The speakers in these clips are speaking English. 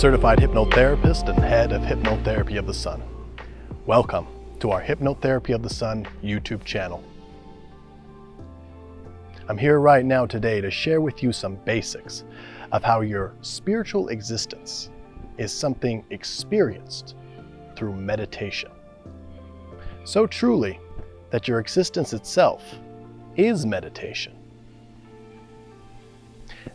certified hypnotherapist and head of Hypnotherapy of the Sun. Welcome to our Hypnotherapy of the Sun YouTube channel. I'm here right now today to share with you some basics of how your spiritual existence is something experienced through meditation. So truly that your existence itself is meditation.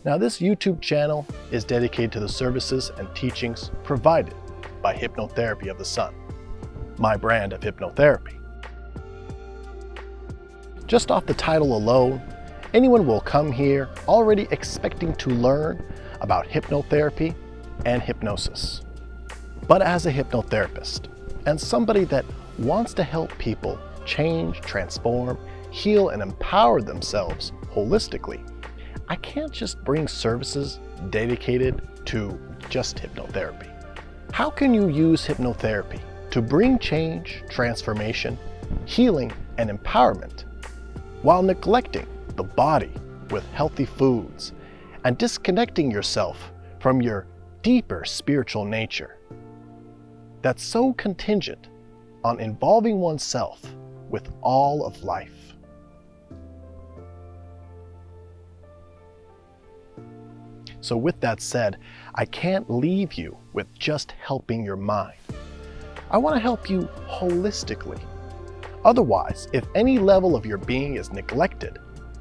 Now, this YouTube channel is dedicated to the services and teachings provided by Hypnotherapy of the Sun, my brand of hypnotherapy. Just off the title alone, anyone will come here already expecting to learn about hypnotherapy and hypnosis. But as a hypnotherapist and somebody that wants to help people change, transform, heal, and empower themselves holistically, I can't just bring services dedicated to just hypnotherapy. How can you use hypnotherapy to bring change, transformation, healing, and empowerment while neglecting the body with healthy foods and disconnecting yourself from your deeper spiritual nature? That's so contingent on involving oneself with all of life. So, with that said, I can't leave you with just helping your mind. I want to help you holistically. Otherwise, if any level of your being is neglected,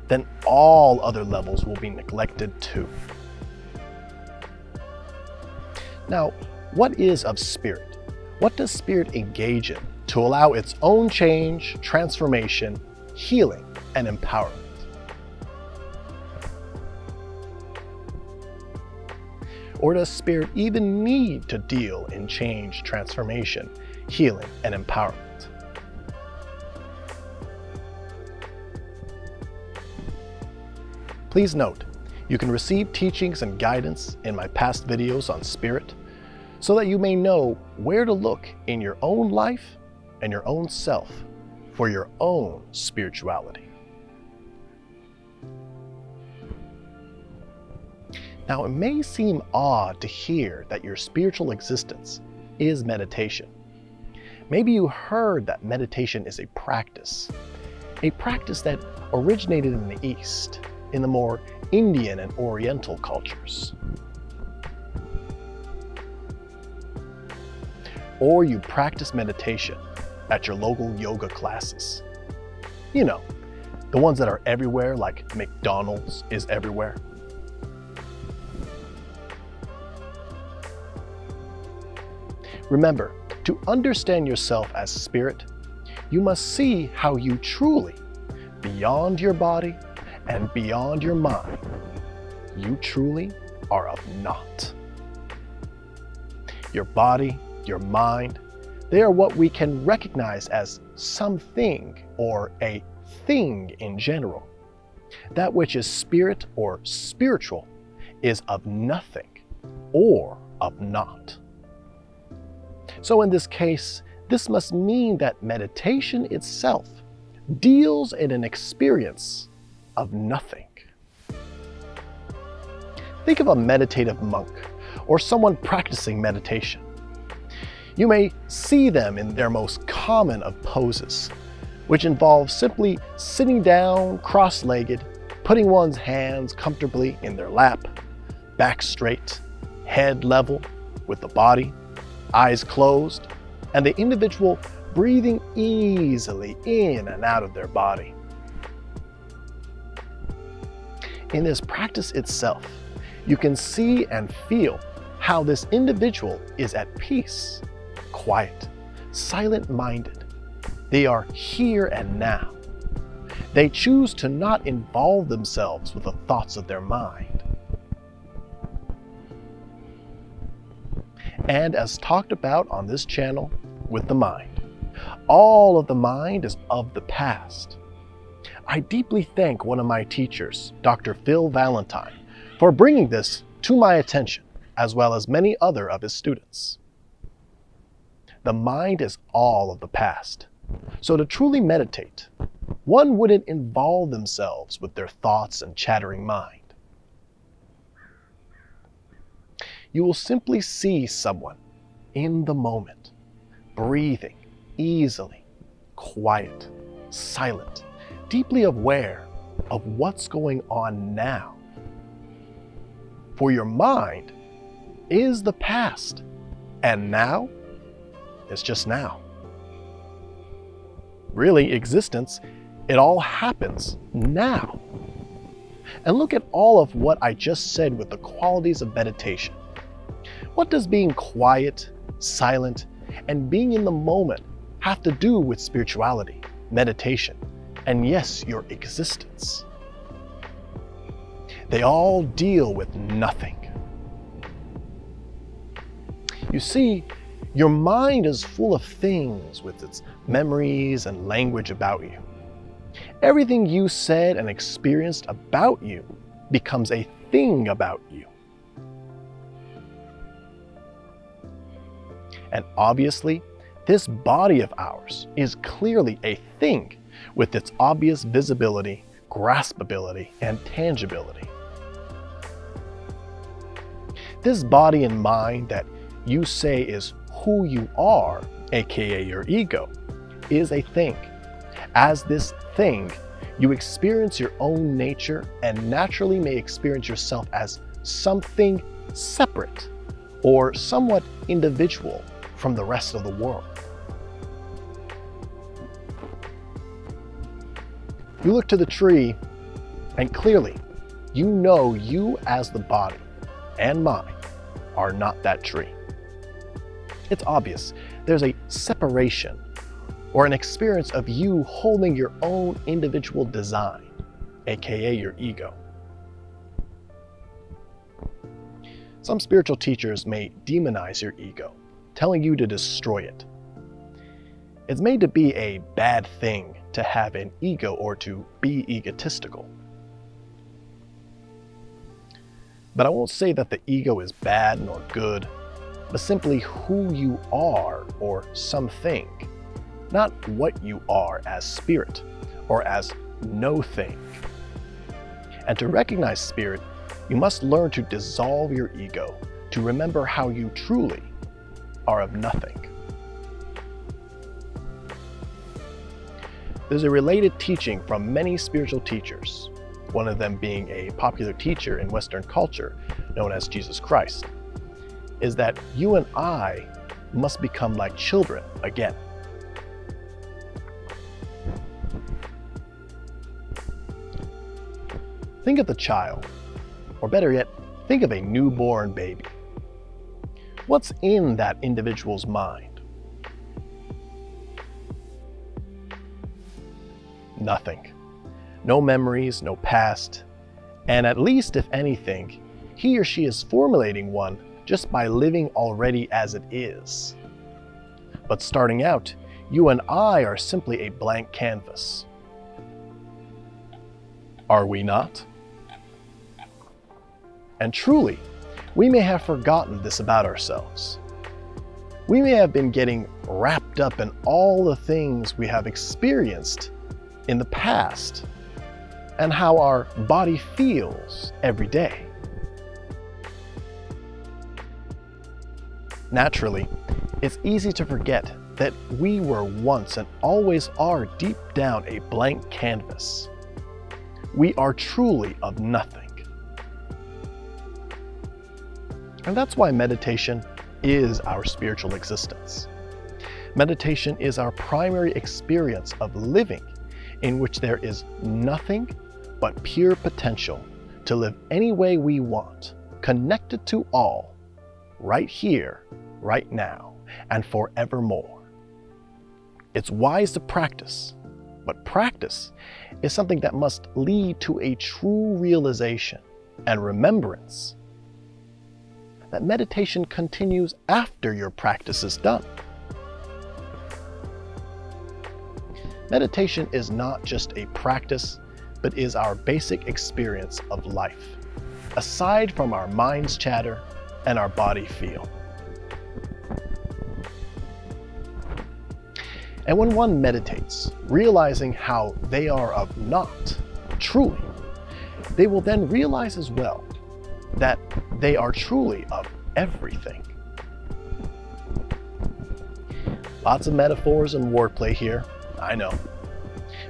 then all other levels will be neglected too. Now, what is of spirit? What does spirit engage in to allow its own change, transformation, healing, and empowerment? Or does spirit even need to deal in change, transformation, healing, and empowerment? Please note, you can receive teachings and guidance in my past videos on spirit so that you may know where to look in your own life and your own self for your own spirituality. Now, it may seem odd to hear that your spiritual existence is meditation. Maybe you heard that meditation is a practice, a practice that originated in the East, in the more Indian and Oriental cultures. Or you practice meditation at your local yoga classes. You know, the ones that are everywhere, like McDonald's is everywhere. Remember, to understand yourself as spirit, you must see how you truly, beyond your body and beyond your mind, you truly are of naught. Your body, your mind, they are what we can recognize as something or a thing in general. That which is spirit or spiritual is of nothing or of naught. So in this case, this must mean that meditation itself deals in an experience of nothing. Think of a meditative monk or someone practicing meditation. You may see them in their most common of poses, which involve simply sitting down cross-legged, putting one's hands comfortably in their lap, back straight, head level with the body, eyes closed, and the individual breathing easily in and out of their body. In this practice itself, you can see and feel how this individual is at peace, quiet, silent minded. They are here and now. They choose to not involve themselves with the thoughts of their mind. And as talked about on this channel with the mind. All of the mind is of the past. I deeply thank one of my teachers, Dr. Phil Valentine, for bringing this to my attention, as well as many other of his students. The mind is all of the past. So to truly meditate, one wouldn't involve themselves with their thoughts and chattering mind. You will simply see someone in the moment, breathing easily, quiet, silent, deeply aware of what's going on now. For your mind is the past, and now is just now. Really, existence, it all happens now. And look at all of what I just said with the qualities of meditation. What does being quiet, silent, and being in the moment have to do with spirituality, meditation, and yes, your existence? They all deal with nothing. You see, your mind is full of things with its memories and language about you. Everything you said and experienced about you becomes a thing about you. And obviously, this body of ours is clearly a thing with its obvious visibility, graspability, and tangibility. This body and mind that you say is who you are, aka your ego, is a thing. As this thing, you experience your own nature and naturally may experience yourself as something separate or somewhat individual from the rest of the world. You look to the tree, and clearly, you know you as the body and mind are not that tree. It's obvious. There's a separation or an experience of you holding your own individual design, aka your ego. Some spiritual teachers may demonize your ego, telling you to destroy it. It's made to be a bad thing to have an ego or to be egotistical. But I won't say that the ego is bad nor good, but simply who you are or something, not what you are as spirit or as no thing. And to recognize spirit, you must learn to dissolve your ego, to remember how you truly are of nothing. There's a related teaching from many spiritual teachers, one of them being a popular teacher in Western culture known as Jesus Christ, is that you and I must become like children again. Think of the child, or better yet, think of a newborn baby. What's in that individual's mind? Nothing. No memories, no past, and at least, if anything, he or she is formulating one just by living already as it is. But starting out, you and I are simply a blank canvas. Are we not? And truly, we may have forgotten this about ourselves. We may have been getting wrapped up in all the things we have experienced in the past and how our body feels every day. Naturally, it's easy to forget that we were once and always are deep down a blank canvas. We are truly of nothing. And that's why meditation is our spiritual existence. Meditation is our primary experience of living in which there is nothing but pure potential to live any way we want, connected to all, right here right now, and forevermore. It's wise to practice, but practice is something that must lead to a true realization and remembrance that meditation continues after your practice is done. Meditation is not just a practice, but is our basic experience of life, aside from our mind's chatter and our body feel. And when one meditates, realizing how they are of naught, truly, they will then realize as well that they are truly of everything. Lots of metaphors and wordplay here, I know.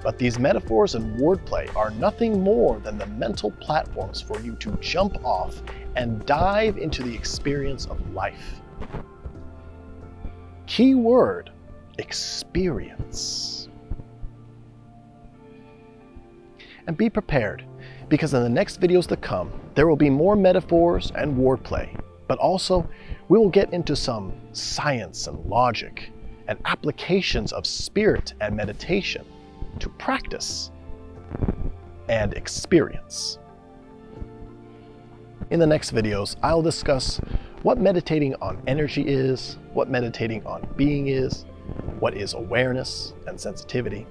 But these metaphors and wordplay are nothing more than the mental platforms for you to jump off and dive into the experience of life. Key word, experience. And be prepared, because in the next videos to come, there will be more metaphors and wordplay, but also we will get into some science and logic and applications of spirit and meditation to practice and experience. In the next videos, I'll discuss what meditating on energy is, what meditating on being is, what is awareness and sensitivity,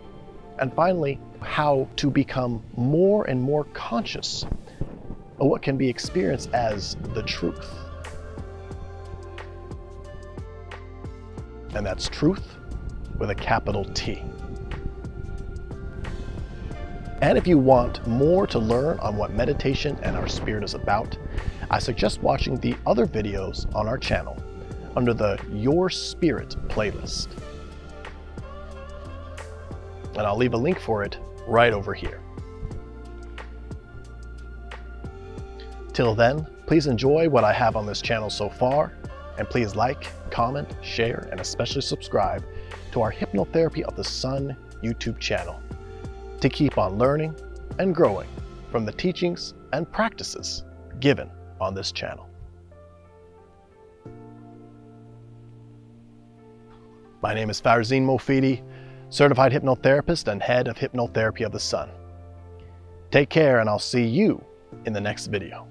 and finally, how to become more and more conscious of what can be experienced as the truth. And that's truth with a capital T. And if you want more to learn on what meditation and our spirit is about, I suggest watching the other videos on our channel under the Your Spirit playlist. And I'll leave a link for it right over here. Till then, please enjoy what I have on this channel so far, and please like, comment, share, and especially subscribe to our Hypnotherapy of the Sun YouTube channel to keep on learning and growing from the teachings and practices given on this channel. My name is Farzin Mofidi, certified hypnotherapist and head of Hypnotherapy of the Sun. Take care and I'll see you in the next video.